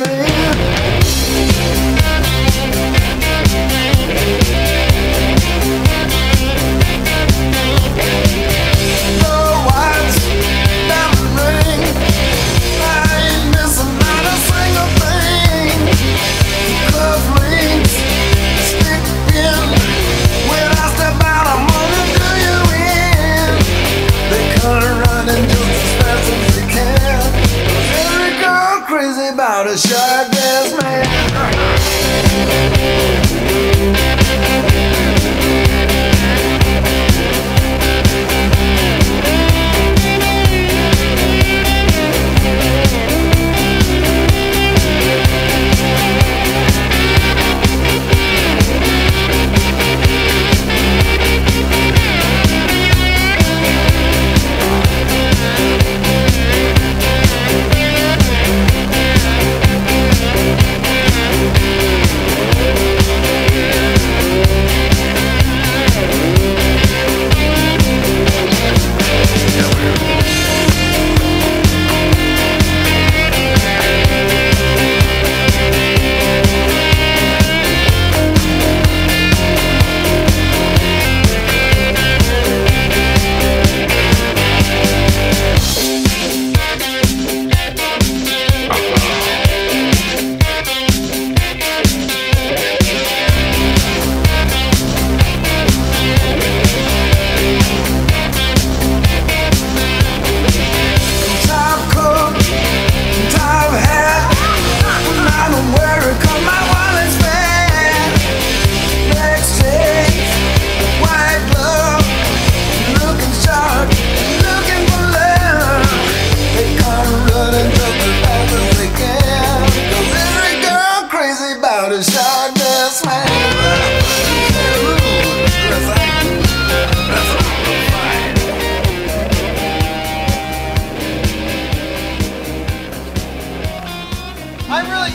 me. about a shark ass man.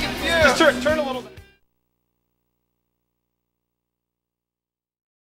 confused. Just turn, turn a little bit.